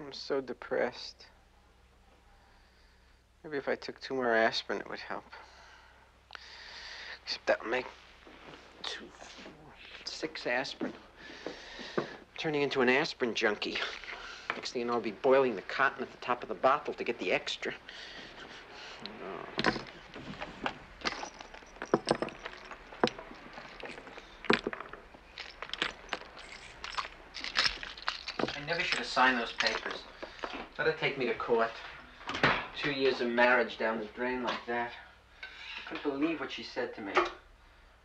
I'm so depressed. Maybe if I took two more aspirin, it would help. Except that'll make two, four, six aspirin. I'm turning into an aspirin junkie. Next thing you know, I'll be boiling the cotton at the top of the bottle to get the extra. Oh. I never should have signed those papers. Let her take me to court. Two years of marriage down the drain like that. I couldn't believe what she said to me.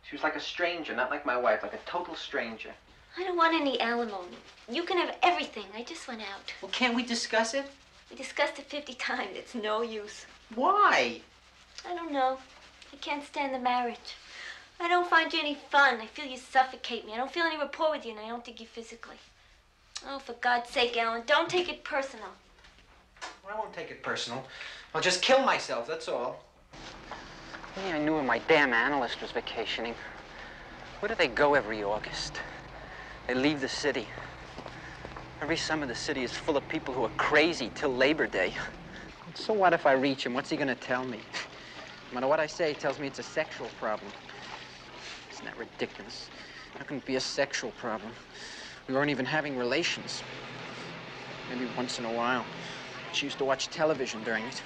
She was like a stranger, not like my wife, like a total stranger. I don't want any alimony. You can have everything. I just went out. Well, can't we discuss it? We discussed it 50 times. It's no use. Why? I don't know. I can't stand the marriage. I don't find you any fun. I feel you suffocate me. I don't feel any rapport with you, and I don't think you physically. Oh, for God's sake, Alan, don't take it personal. I won't take it personal. I'll just kill myself, that's all. Only I knew when my damn analyst was vacationing. Where do they go every August? They leave the city. Every summer, the city is full of people who are crazy till Labor Day. So what if I reach him? What's he gonna tell me? No matter what I say, he tells me it's a sexual problem. Isn't that ridiculous? How can it be a sexual problem? We weren't even having relations. Maybe once in a while. She used to watch television during it.